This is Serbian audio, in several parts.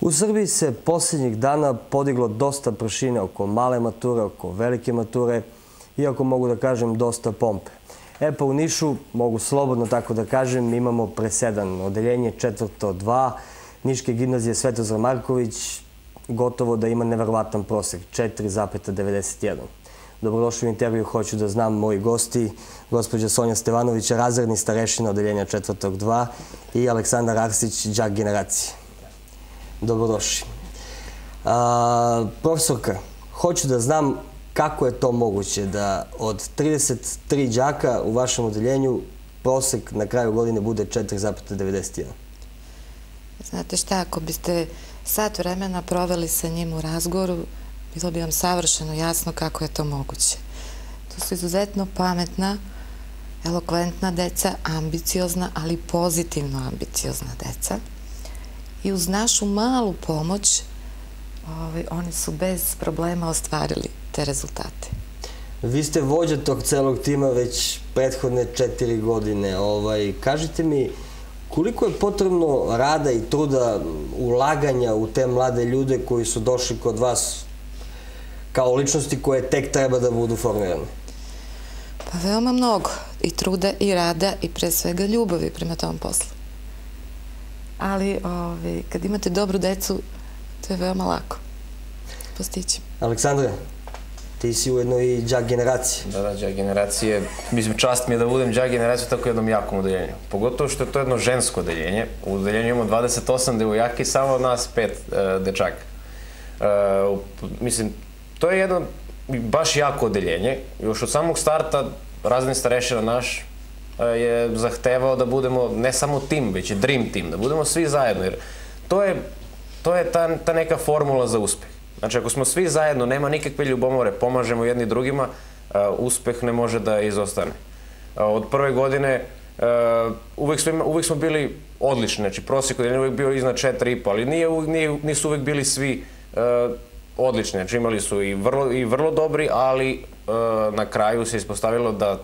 U Srbiji se posljednjih dana podiglo dosta pršine oko male mature, oko velike mature, iako mogu da kažem dosta pompe. E pa u Nišu, mogu slobodno tako da kažem, imamo presedan odeljenje četvrto Niške gimnazije Svetozar Marković, gotovo da ima neverovatan prosek, 4,91. Dobrodošli u intervju, hoću da znam moji gosti, gospođa Sonja Stevanović, razredni starešina odeljenja četvrtog i Aleksandar Arsić, džak generacije. Dobrodošli. A, profesorka, hoću da znam kako je to moguće da od 33 džaka u vašem odeljenju prosek na kraju godine bude 4,91? Znate šta, ako biste sat vremena proveli sa njim u razgovoru, bilo bi vam savršeno jasno kako je to moguće. To su izuzetno pametna, elokventna deca, ambiciozna, ali pozitivno ambiciozna deca. I uz našu malu pomoć ovaj, oni su bez problema ostvarili te rezultate. Vi ste vođa tog celog tima već prethodne četiri godine. Ovaj, kažite mi, koliko je potrebno rada i truda ulaganja u te mlade ljude koji su došli kod vas kao ličnosti koje tek treba da budu formirane? Pa veoma mnogo. I truda, i rada, i pre svega ljubavi prema tom poslu. Ali, ovaj, kad imate dobru decu, to je veoma lako postići. Aleksandre, ti si ujedno i džak generacije. Da, da, džak generacije. Mislim, čast mi je da budem džak generacije tako jednom jakom odeljenju. Pogotovo što je to jedno žensko odeljenje. U odeljenju imamo 28 devojaki, samo nas pet uh, dečaka. Uh, mislim, to je jedno baš jako odeljenje. Još od samog starta razne starešina naš je zahtevao da budemo ne samo tim, već i dream team, da budemo svi zajedno. Jer to je, to je ta, ta neka formula za uspeh. Znači, ako smo svi zajedno, nema nikakve ljubomore, pomažemo jedni drugima, uspeh ne može da izostane. Od prve godine uvek, smo, uvek smo bili odlični, znači prosjek je uvek bio iznad 4,5, ali nije, nije, nisu uvek bili svi odlični, znači imali su i vrlo, i vrlo dobri, ali na kraju se ispostavilo da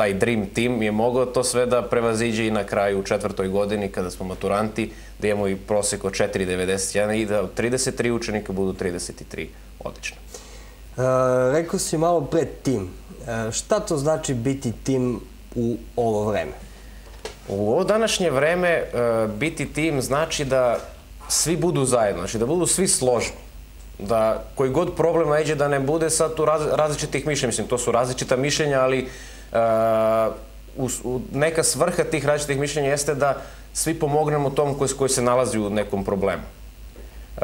taj dream team je mogao to sve da prevaziđe i na kraju u četvrtoj godini kada smo maturanti, da imamo i prosek od 4,91 i da od 33 učenika budu 33 odlično. E, rekao si malo pre tim. E, šta to znači biti tim u ovo vreme? U ovo današnje vreme e, biti tim znači da svi budu zajedno, znači da budu svi složni da koji god problem nađe da ne bude sad tu raz, različitih mišljenja, mislim to su različita mišljenja, ali u, u, neka svrha tih različitih mišljenja jeste da svi pomognemo tom koji, se nalazi u nekom problemu. E,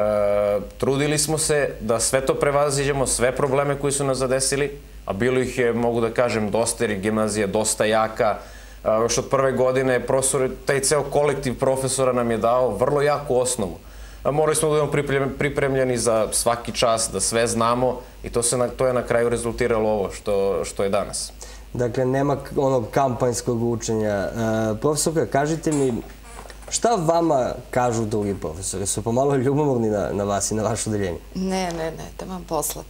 trudili smo se da sve to prevaziđemo, sve probleme koji su nas zadesili, a bilo ih je, mogu da kažem, dosta jer je gimnazija dosta jaka. E, još od prve godine profesor, taj ceo kolektiv profesora nam je dao vrlo jaku osnovu. Morali smo da budemo pripremljeni za svaki čas, da sve znamo i to, se na, to je na kraju rezultiralo ovo što, što je danas. Dakle, nema onog kampanjskog učenja. E, profesorka, kažite mi, šta vama kažu drugi profesori? Su pomalo ljubomorni na, na vas i na vaše odeljenje? Ne, ne, ne, vam posla.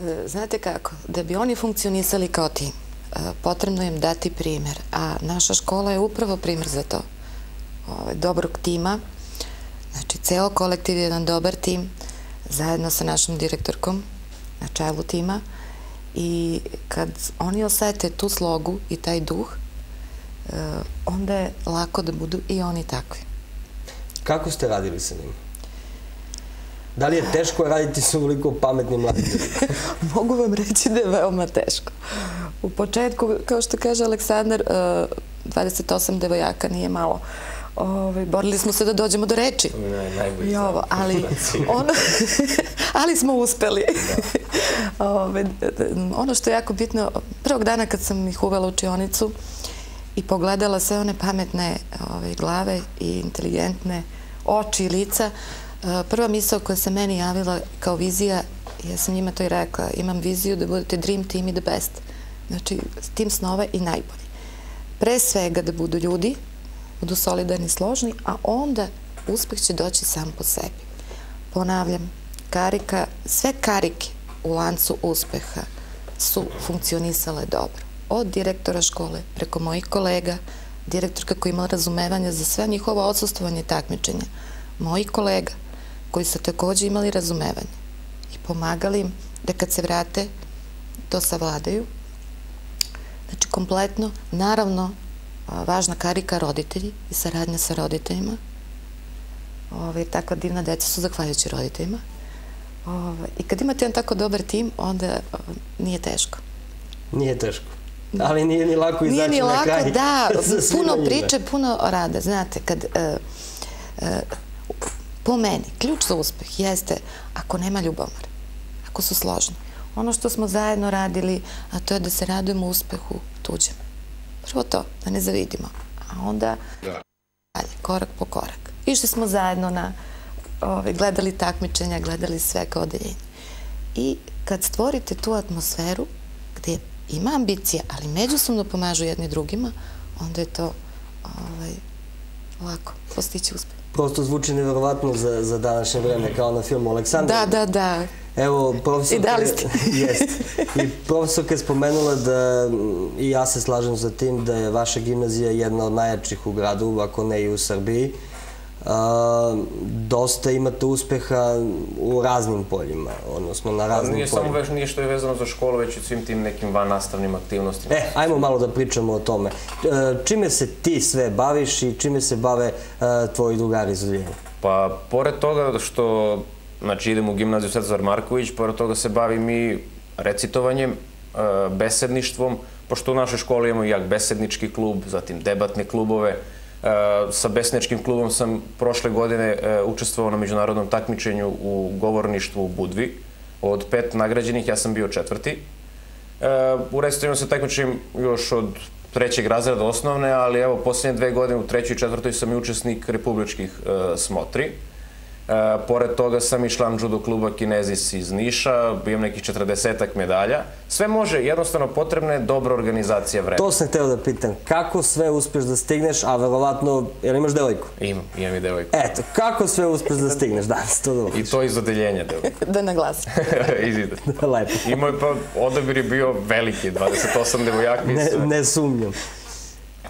E, znate kako, da bi oni funkcionisali kao tim, e, potrebno im dati primer, a naša škola je upravo primer za to. Ovaj, dobrog tima, znači ceo kolektiv je jedan dobar tim, zajedno sa našom direktorkom na čelu tima, I kad oni osete tu slogu i taj duh, e, onda je lako da budu i oni takvi. Kako ste radili sa njim? Da li je teško raditi sa uvoliko pametnim mladim Mogu vam reći da je veoma teško. U početku, kao što kaže Aleksandar, 28 e, devojaka nije malo. Ove, borili smo se da dođemo do reči. Najbolji I ovo, ali, ono, ali smo uspeli. Da. Ove, ono što je jako bitno, prvog dana kad sam ih uvela u učionicu i pogledala sve one pametne ove, glave i inteligentne oči i lica, e, prva misao koja se meni javila kao vizija, ja sam njima to i rekla, imam viziju da budete dream team i the best. Znači, tim snova i najbolji. Pre svega da budu ljudi, budu solidarni složni, a onda uspeh će doći sam po sebi. Ponavljam, karika, sve karike u lancu uspeha su funkcionisale dobro. Od direktora škole, preko mojih kolega, direktorka koja imala razumevanja za sve njihovo odsustovanje takmičenja, mojih kolega, koji su takođe imali razumevanje i pomagali im da kad se vrate to savladaju. Znači, kompletno, naravno, važna karika roditelji i saradnja sa roditeljima. Ove, takva divna deca su zahvaljujući roditeljima. Ove, I kad imate jedan tako dobar tim, onda o, nije teško. Nije teško. Ali nije ni lako izaći Nije ni na kraj. lako, da, puno priče, puno rada. Znate, kad, e, e, po meni, ključ za uspeh jeste ako nema ljubomore, ako su složni. Ono što smo zajedno radili, a to je da se radujemo uspehu tuđem. Prvo to, da ne zavidimo. A onda Da. dalje, korak po korak. Išli smo zajedno na, ove, gledali takmičenja, gledali sve kao odeljenje. I kad stvorite tu atmosferu gde ima ambicija, ali međusobno pomažu jedni drugima, onda je to ovaj, lako postići uspeh. Prosto zvuči nevjerovatno za, za današnje vreme, kao na filmu Aleksandar. Da, da, da. Evo, profesor... I dali ste. Jest. I profesorka je spomenula da, i ja se slažem za tim, da je vaša gimnazija jedna od najjačih u gradu, ako ne i u Srbiji. A, dosta imate uspeha u raznim poljima, odnosno na raznim Nije samo poljima. već nije što je vezano za školu, već i svim tim nekim van nastavnim aktivnostima. E, ajmo malo da pričamo o tome. E, čime se ti sve baviš i čime se bave e, tvoji drugari iz odeljenja? Pa, pored toga što, znači, idem u gimnaziju Svetozar Marković, pored toga se bavim i recitovanjem, e, besedništvom, pošto u našoj školi imamo jak besednički klub, zatim debatne klubove. E, sa besedničkim klubom sam prošle godine e, učestvovao na međunarodnom takmičenju u govorništvu u Budvi. Od pet nagrađenih ja sam bio četvrti. U recitovanju se takmičim još od trećeg razreda osnovne, ali evo, posljednje dve godine u trećoj i četvrtoj sam i učesnik republičkih smotri. E, pored toga sam i član judo kluba Kinezis iz Niša, imam nekih 40 medalja. Sve može, jednostavno potrebna je dobra organizacija vremena. To sam hteo da pitam, kako sve uspeš da stigneš, a verovatno, jel imaš devojku? Imam, imam i devojku. Eto, kako sve uspeš da stigneš danas, to da I to iz odeljenja devojku. Da naglasim. Izvide. Lepo. Imao je pa, odabir je bio veliki, 28 devojaka. Ne, ne sumnjam.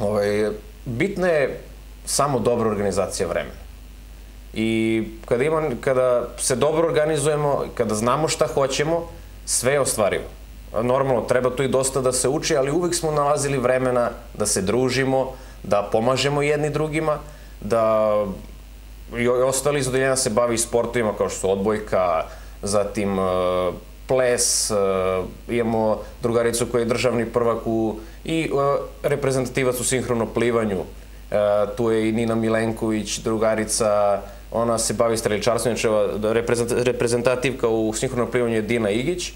Ovaj, bitna je samo dobra organizacija vremena. I kada, ima, kada se dobro organizujemo, kada znamo šta hoćemo, sve je ostvarivo. Normalno, treba tu i dosta da se uči, ali uvek smo nalazili vremena da se družimo, da pomažemo jedni drugima, da i ostali iz odeljenja se bavi sportovima kao što su odbojka, zatim e, ples, e, imamo drugaricu koja je državni prvak u, i e, reprezentativac u sinhrono plivanju. E, tu je i Nina Milenković, drugarica, ona se bavi streličarstvom, reprezent- reprezentativka u sinhronom plivanju je Dina Igić. E,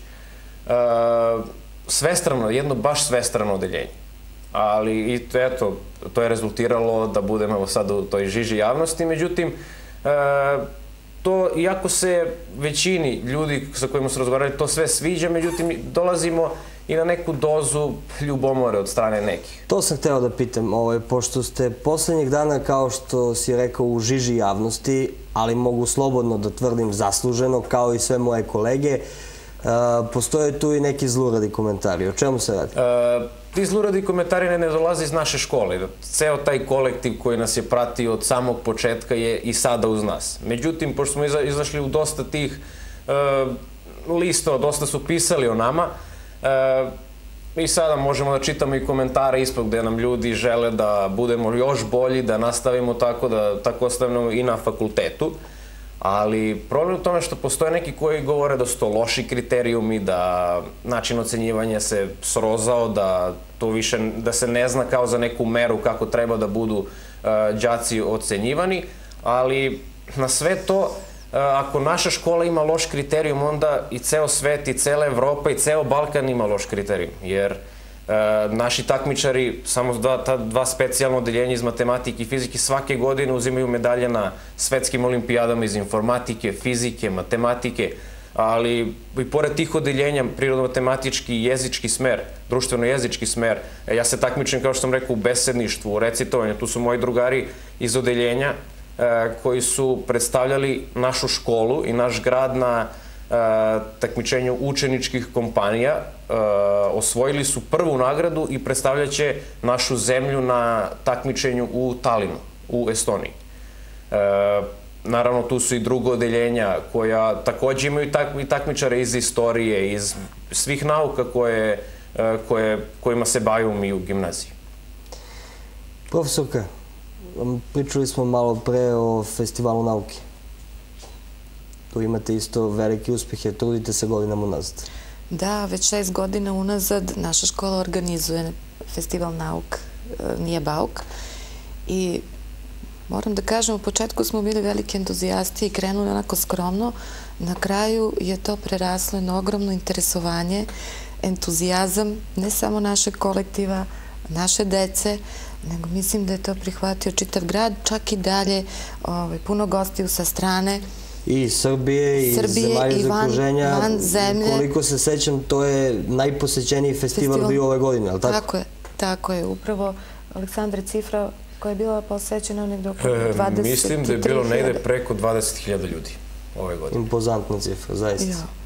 svestrano, jedno baš svestrano odeljenje. Ali i to, eto, to je rezultiralo da budemo evo sad u toj žiži javnosti, međutim, e, to, iako se većini ljudi sa kojima su razgovarali to sve sviđa, međutim, dolazimo i na neku dozu ljubomore od strane nekih. To sam hteo da pitam, ovaj, pošto ste poslednjih dana, kao što si rekao, u žiži javnosti, ali mogu slobodno da tvrdim zasluženo, kao i sve moje kolege, e, postoje tu i neki zluradi komentari. O čemu se radi? E, ti zluradi komentari ne, ne dolaze iz naše škole. Ceo taj kolektiv koji nas je pratio od samog početka je i sada uz nas. Međutim, pošto smo iza, izašli u dosta tih e, listova, dosta su pisali o nama, i sada možemo da čitamo i komentare ispod gde nam ljudi žele da budemo još bolji, da nastavimo tako, da tako ostavimo i na fakultetu. Ali problem u tome što postoje neki koji govore da su to loši kriterijumi, da način ocenjivanja se srozao, da to više, da se ne zna kao za neku meru kako treba da budu uh, đaci ocenjivani, ali na sve to, ako naša škola ima loš kriterijum, onda i ceo svet, i cela Evropa, i ceo Balkan ima loš kriterijum, jer E, naši takmičari, samo dva, ta dva specijalna odeljenja iz matematike i fizike svake godine uzimaju medalje na svetskim olimpijadama iz informatike, fizike, matematike, ali i pored tih odeljenja, prirodno-matematički i jezički smer, društveno-jezički smer, e, ja se takmičim, kao što sam rekao, u besedništvu, u recitovanju, tu su moji drugari iz odeljenja koji su predstavljali našu školu i naš grad na e, takmičenju učeničkih kompanija, e, osvojili su prvu nagradu i predstavljaće našu zemlju na takmičenju u Talinu, u Estoniji. E, naravno tu su i drugo odeljenja koja takođe imaju takmičare iz istorije, iz svih nauka koje, e, koje, kojima se bavimo mi u gimnaziji. Profesorka, pričali smo malo pre o festivalu nauke. Tu imate isto velike uspehe, trudite se godinama unazad. Da, već šest godina unazad naša škola organizuje festival nauk, e, nije bauk. I moram da kažem, u početku smo bili veliki entuzijasti i krenuli onako skromno. Na kraju je to preraslo na ogromno interesovanje, entuzijazam ne samo našeg kolektiva, naše dece, nego mislim da je to prihvatio čitav grad, čak i dalje ovaj, puno gostiju sa strane i Srbije i Srbije, zemalja iz okruženja. Van zemlje. Koliko se sećam, to je najposećeniji festival, festival. bio ove godine, ali tako? Tako je, tako je. Upravo Aleksandre Cifra koja je bila posećena negde oko 20. E, mislim da je bilo negde preko 20.000 ljudi ove godine. Impozantna cifra, zaista. Ja.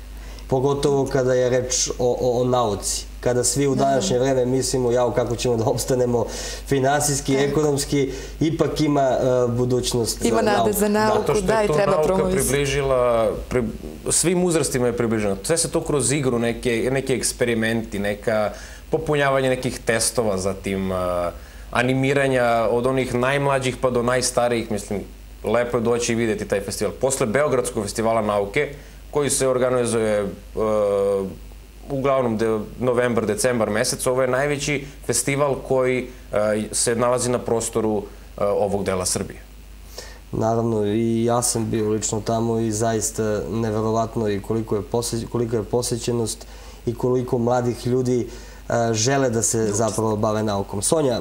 Pogotovo kada je reč o, o, o nauci kada svi u današnje vreme mislimo jao kako ćemo da opstanemo finansijski, ekonomski, ipak ima uh, budućnost ima za nade za nauku, da i treba promovisati. Zato što je to nauka približila, pri, svim uzrastima je približena. Sve se to kroz igru, neke, neke eksperimenti, neka popunjavanje nekih testova, zatim uh, animiranja od onih najmlađih pa do najstarijih, mislim, lepo je doći i videti taj festival. Posle Beogradskog festivala nauke, koji se organizuje uh, uglavnom de, novembar, decembar mesec, ovo je najveći festival koji uh, se nalazi na prostoru uh, ovog dela Srbije. Naravno, i ja sam bio lično tamo i zaista neverovatno i koliko je, poseć, koliko je posećenost i koliko mladih ljudi žele da se zapravo bave naukom. Sonja,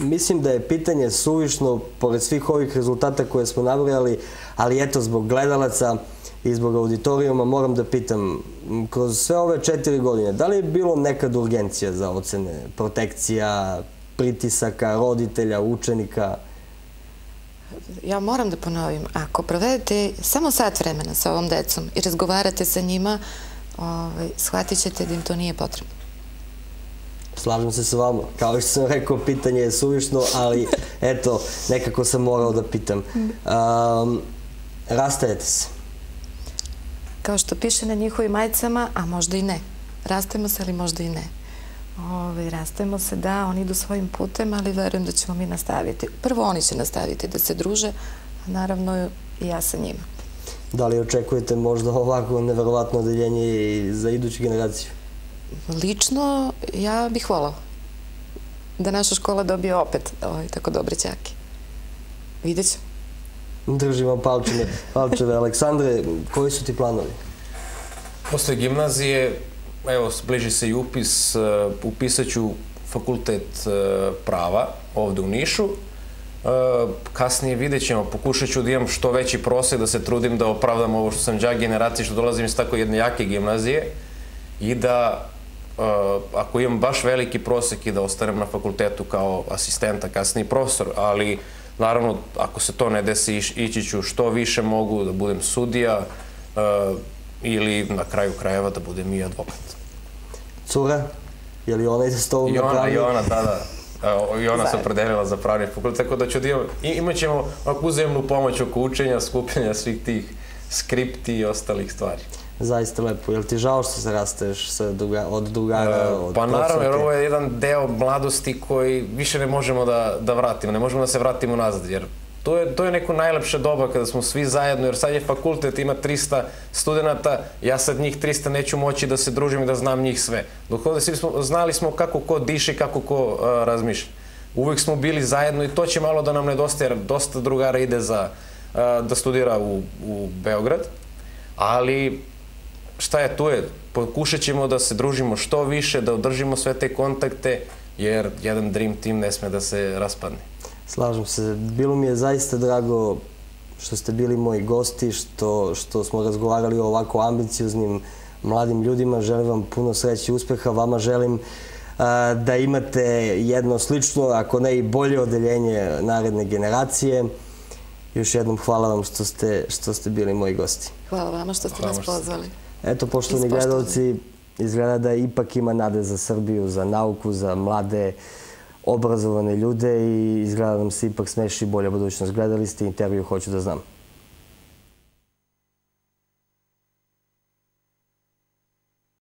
mislim da je pitanje suvišno, pored svih ovih rezultata koje smo nabrojali, ali eto, zbog gledalaca, i zbog auditorijuma moram da pitam, kroz sve ove četiri godine, da li je bilo nekad urgencija za ocene, protekcija, pritisaka, roditelja, učenika? Ja moram da ponovim, ako provedete samo sat vremena sa ovom decom i razgovarate sa njima, ovaj, shvatit ćete da im to nije potrebno. Slažem se sa vama. Kao što sam rekao, pitanje je suvišno, ali eto, nekako sam morao da pitam. Um, rastajete se kao što piše na njihovim majicama, a možda i ne. Rastemo se, ali možda i ne. Ove, rastemo se, da, oni idu svojim putem, ali verujem da ćemo mi nastaviti. Prvo oni će nastaviti da se druže, a naravno i ja sa njima. Da li očekujete možda ovako neverovatno odeljenje i za iduću generaciju? Lično, ja bih volao da naša škola dobije opet ovaj, tako dobre ćake. Vidjet ćemo. Držimo palčine. Palčeve. Aleksandre, koji su ti planovi? Posle gimnazije, evo, bliži se i upis, uh, upisat ću fakultet uh, prava ovde u Nišu. Uh, kasnije vidjet ćemo, pokušat ću da imam što veći prosek, da se trudim da opravdam ovo što sam džak generacije, što dolazim iz tako jedne jake gimnazije i da ako imam baš veliki prosek i da ostanem na fakultetu kao asistenta, kasniji profesor, ali Naravno, ako se to ne desi, ići ću što više mogu da budem sudija uh, ili na kraju krajeva da budem i advokat. Cura? Je li ona ide s tobom na pravi? I ona, da, da. I ona se opredelila za pravni fakultet, tako da ću da imam, imat ćemo uzemnu pomoć oko učenja, skupljanja svih tih skripti i ostalih stvari zaista lepo. Je li ti žao što se rasteš sa druga, od drugara, e, od Pa naravno, jer ovo je jedan deo mladosti koji više ne možemo da, da vratimo, ne možemo da se vratimo nazad, jer to je, to je neko najlepše doba kada smo svi zajedno, jer sad je fakultet, ima 300 studenta, ja sad njih 300 neću moći da se družim i da znam njih sve. Dok ovde svi smo, znali smo kako ko diše, kako ko uh, razmišlja. Uvek smo bili zajedno i to će malo da nam nedostaje, jer dosta drugara ide za, uh, da studira u, u Beograd, ali šta je, tu je. Pokušat ćemo da se družimo što više, da održimo sve te kontakte, jer jedan dream team ne sme da se raspadne. Slažem se. Bilo mi je zaista drago što ste bili moji gosti, što, što smo razgovarali o ovako ambicioznim mladim ljudima. Želim vam puno sreće i uspeha. Vama želim da imate jedno slično, ako ne i bolje odeljenje naredne generacije. Još jednom hvala vam što ste, što ste bili moji gosti. Hvala vama što ste hvala nas pozvali. Eto, poštovani gledalci, izgleda da ipak ima nade za Srbiju, za nauku, za mlade, obrazovane ljude i izgleda da nam se ipak smeši bolja budućnost. Gledali ste intervju, hoću da znam.